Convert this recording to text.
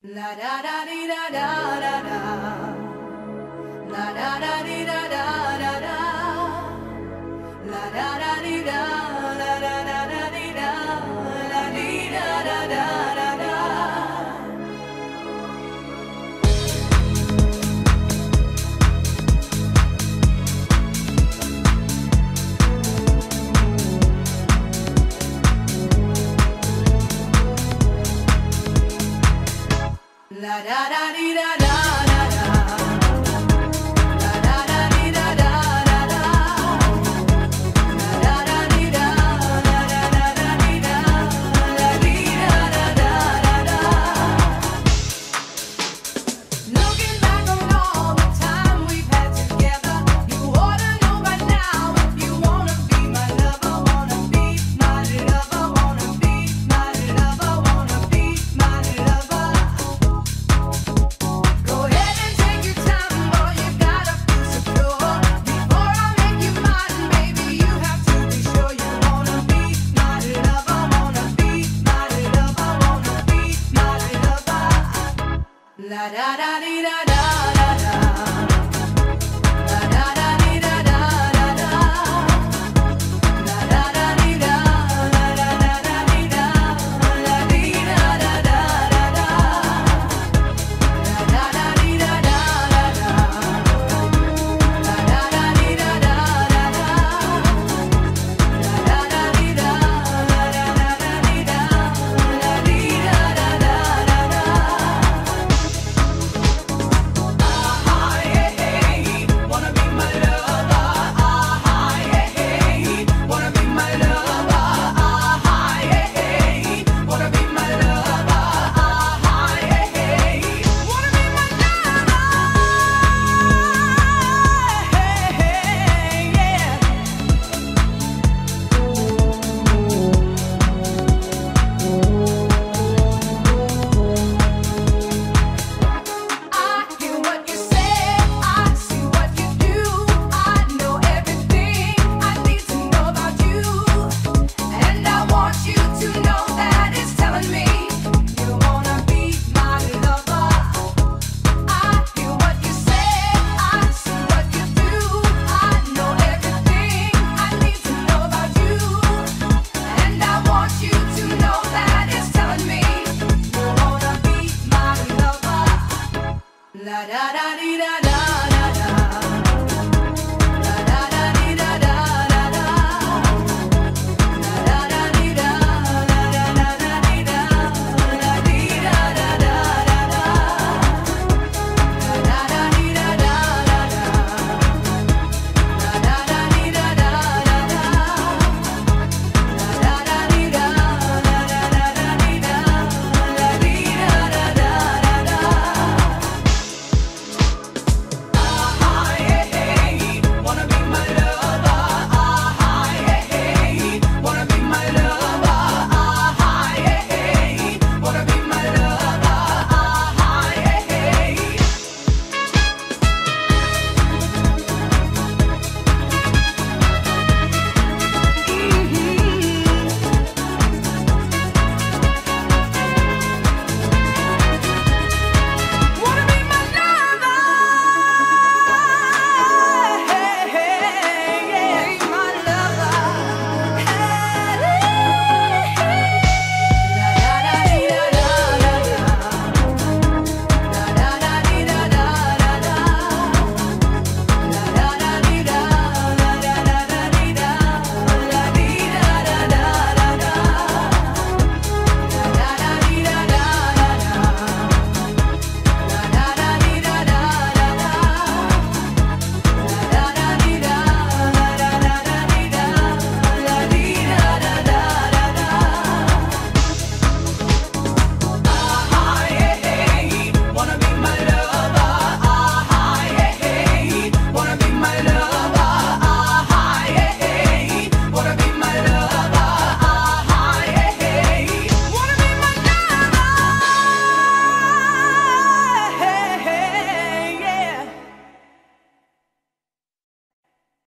La da da dee da da da da. La da da dee da da. da da da da da da da da da da